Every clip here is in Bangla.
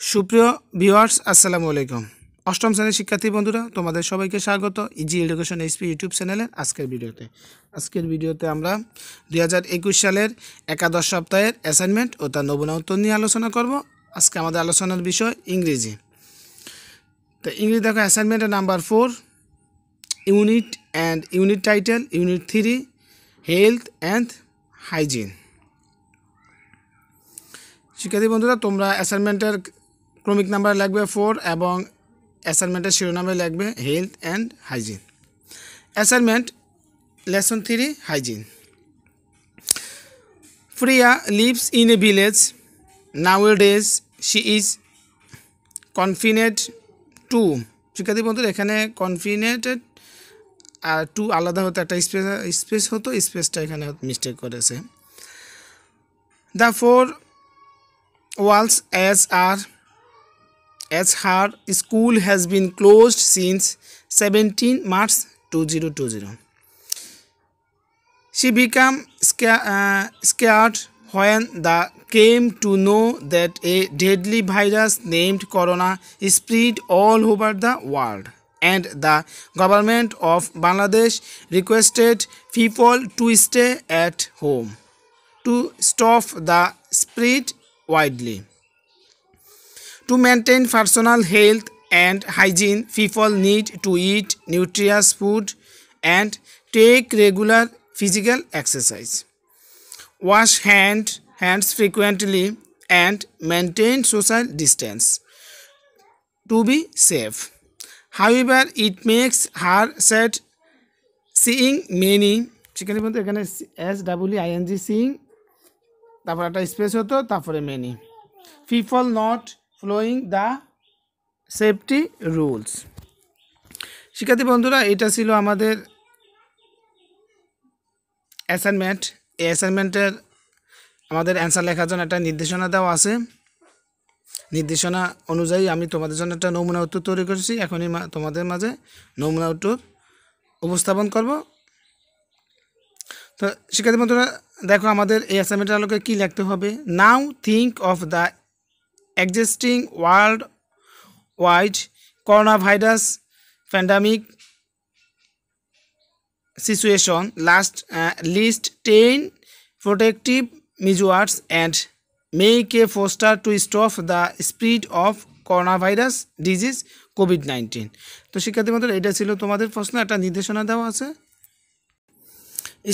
সুপ্রিয় ভিউয়ার্স, আসসালামু আলাইকুম। অষ্টম শ্রেণির শিক্ষার্থী বন্ধুরা, তোমাদের সবাইকে স্বাগত ইজি এডুকেশন এসপি ইউটিউব চ্যানেলের আজকের ভিডিওতে। আজকের ভিডিওতে আমরা দুই হাজার একুশ সালের একাদশ সপ্তাহের অ্যাসাইনমেন্ট ও তার নমুনা উত্তর নিয়ে আলোচনা করব। আজকে আমাদের আলোচনার বিষয় ইংরেজি। তো ইংরেজি দেখো অ্যাসাইনমেন্টের number four unit and unit title unit three health and hygiene শিক্ষার্থী বন্ধুরা, তোমরা অ্যাসাইনমেন্টের ক্রমিক নাম্বার লাগবে ফোর এবং অ্যাসাইনমেন্টের শিরোনামে লাগবে health and hygiene. Assignment, lesson three, hygiene. Freya lives in a village. Nowadays she is confined to. শিক্ষার্থী বন্ধুরা, এখানে কনফিনেটেড আর টু আলাদা হতো একটা স্পেস স্পেস হতো, স্পেসটা এখানে মিস্টেক করেছে। The four walls as are as her school has been closed since 17 March 2020. She became uh, scared when the came to know that a deadly virus named corona spread all over the world and the government of Bangladesh requested people to stay at home to stop the spread widely. To maintain personal health and hygiene, people need to eat nutritious food and take regular physical exercise. Wash hand, hands frequently and maintain social distance to be safe. However, it makes her sad seeing many সেখানে বলতে এখানে এস ডাব্লিউ আইএনজি সিং তারপর একটা স্পেস হতো তারপরে many people not following the safety rules শিক্ষার্থী বন্ধুরা, এটা ছিল আমাদের অ্যাসাইনমেন্ট এই অ্যাসাইনমেন্টের আমাদের অ্যান্সার লেখার জন্য একটা নির্দেশনা দেওয়া আছে। নির্দেশনা অনুযায়ী আমি তোমাদের জন্য একটা নমুনা উত্তর তৈরি করেছি। এখনই তোমাদের মাঝে নমুনা উত্তর উপস্থাপন করব। তো শিক্ষার্থী বন্ধুরা, দেখো আমাদের এই অ্যাসাইনমেন্টের আলোকে কী লিখতে হবে? Now think of the existing world wide corona virus pandemic situation last list ten protective make a poster to stop the spread of corona virus disease covid nineteen তো শিক্ষার্থী মতো এটা ছিল তোমাদের প্রশ্ন। একটা নির্দেশনা দেওয়া আছে।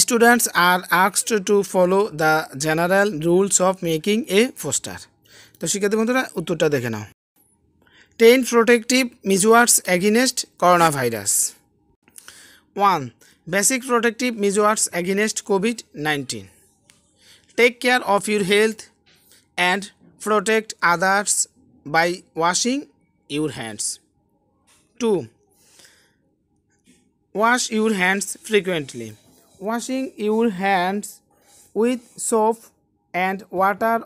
Students are asked to follow the general rules of making a poster. তো শিক্ষার্থী বন্ধুরা, উত্তরটা দেখে নাও। Ten protective measures against corona virus one, basic protective measures against covid nineteen. Take care of your health and protect others by washing your hands. Two, wash your hands frequently. Washing your hands with soap and water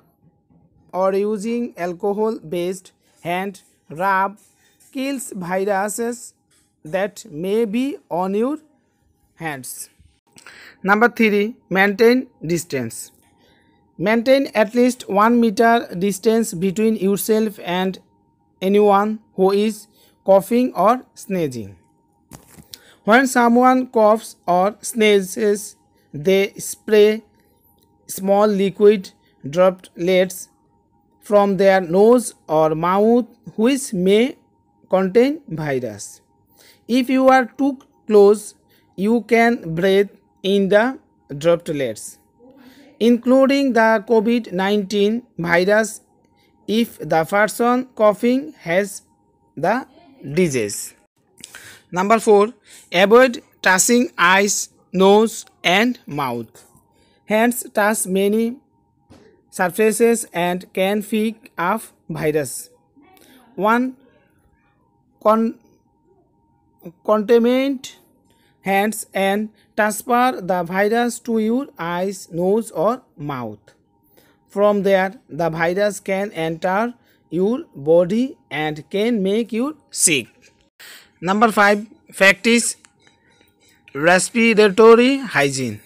or using alcohol based hand rub kills viruses that may be on your hands. Number 3 maintain distance. Maintain at least 1 meter distance between yourself and anyone who is coughing or sneezing. When someone coughs or sneezes, they spray small liquid droplets from their nose or mouth which may contain virus. If you are too close, you can breathe in the droplets, including the COVID-19 virus if the person coughing has the disease. Number 4. Avoid touching eyes, nose and mouth. Hands touch many surfaces and can pick up virus. 1. Con- contaminate hands and transfer the virus to your eyes, nose or mouth. From there, the virus can enter your body and can make you sick. Number 5. Practice respiratory hygiene.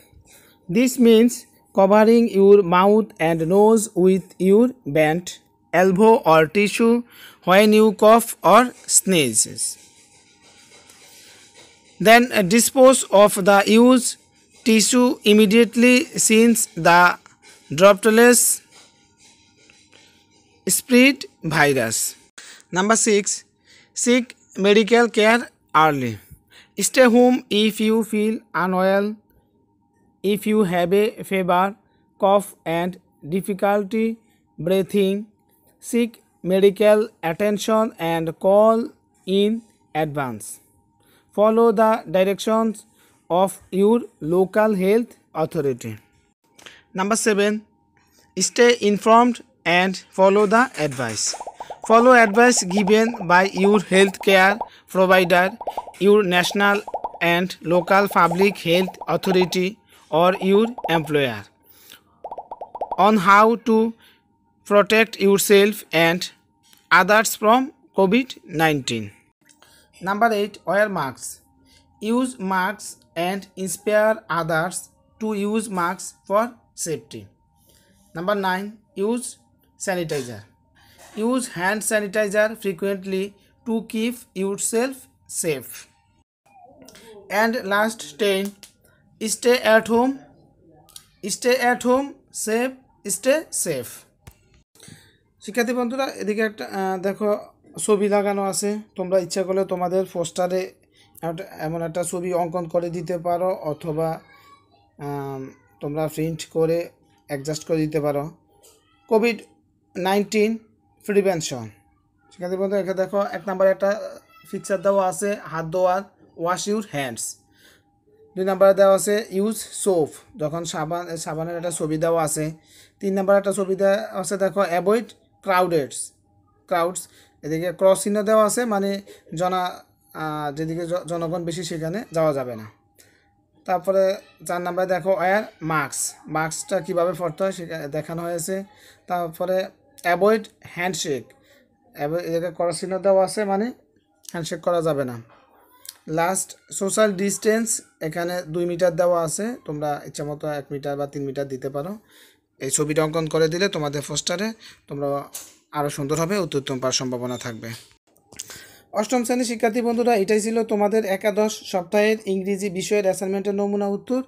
This means covering your mouth and nose with your band elbow or tissue when you cough or sneeze. Then uh, dispose of the used tissue immediately since the droplets spread virus. Number 6. Seek medical care early. Stay home if you feel unwell, if you have a fever, cough, and difficulty breathing. Seek medical attention and call in advance. Follow the directions of your local health authority. Number 7. Stay informed and follow the advice. Follow advice given by your healthcare provider, your national and local public health authority, or your employer on how to protect yourself and others from COVID 19. Number 8. Wear masks. Use masks and inspire others to use masks for safety. Number 9. Use sanitizer. Use hand sanitizer frequently to keep yourself safe. And last 10. Stay at home. Stay at home. Safe. Stay safe. শিক্ষার্থী বন্ধুরা, এদিকে একটা দেখো, ছবি লাগানো আছে তোমরা ইচ্ছা করলে তোমাদের পোস্টারে এমন একটা ছবি অঙ্কন করে দিতে পারো, অথবা তোমরা প্রিন্ট করে অ্যাডজাস্ট করে দিতে পারো কোভিড নাইন্টিন প্রিভেনশন শিক্ষার্থী বন্ধু এখানে দেখো, এক নম্বরে একটা পিকচার দেওয়া আছে, হাত ধোয়ার ওয়াশ ইউর হ্যান্ডস দুই নম্বরে দেওয়া আছে, ইউজ সোপ যখন সাবান, সাবানের একটা ছবি দেওয়া আছে। তিন নম্বরে একটা ছবি দেওয়া আছে, দেখো, অ্যাভয়েড ক্রাউডেডস ক্রাউডস এদিকে ক্রস চিহ্ন দেওয়া আছে মানে জনা যেদিকে জনগণ বেশি সেখানে যাওয়া যাবে না। তারপরে চার নাম্বারে দেখো অ্যার মাস্ক মাস্কটা কীভাবে পড়তে হয় সেখানে দেখানো হয়েছে। তারপরে, অ্যাভয়েড হ্যান্ডশেক এদিকে ক্রস চিহ্ন দেওয়া আছে মানে হ্যান্ডশেক করা যাবে না। লাস্ট সোশ্যাল ডিস্টেন্স এখানে দুই মিটার দেওয়া আছে। তোমরা ইচ্ছা মতো এক মিটার বা তিন মিটার দিতে পারো। এই ছবিটা অঙ্কন করে দিলে তোমাদের পোস্টারে তোমরা আরও সুন্দর হবে উত্তরোত্তম পাওয়ার সম্ভাবনা থাকবে। অষ্টম শ্রেণির শিক্ষার্থী বন্ধুরা, এটাই ছিল তোমাদের একাদশ সপ্তাহের ইংরেজি বিষয়ের অ্যাসাইনমেন্টের নমুনা উত্তর।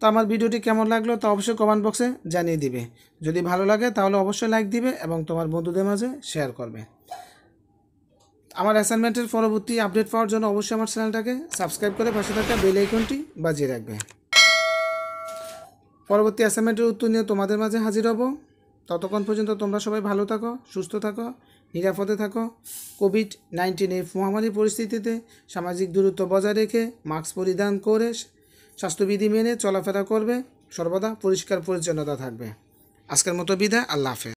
তো আমার ভিডিওটি কেমন লাগল তা অবশ্যই কমেন্ট বক্সে জানিয়ে দিবে। যদি ভালো লাগে তাহলে অবশ্যই লাইক দিবে এবং তোমার বন্ধুদের মাঝে শেয়ার করবে। আমার অ্যাসাইনমেন্টের পরবর্তী আপডেট পাওয়ার জন্য অবশ্যই আমার চ্যানেলটাকে সাবস্ক্রাইব করে পাশে থাকা বেল আইকনটি বাজিয়ে রাখবে। পরবর্তী অ্যাসাইনমেন্টের উত্তর নিয়ে তোমাদের মাঝে হাজির হব। ততক্ষণ পর্যন্ত তোমরা সবাই ভালো থাকো, সুস্থ থাকো, নিরাপদে থাকো। কোভিড নাইন্টিন এই মহামারী পরিস্থিতিতে সামাজিক দূরত্ব বজায় রেখে মাস্ক পরিধান করে স্বাস্থ্যবিধি মেনে চলাফেরা করবে। সর্বদা পরিষ্কার পরিচ্ছন্নতা থাকবে। আজকের মতো বিদায়, আল্লাহ হাফেজ।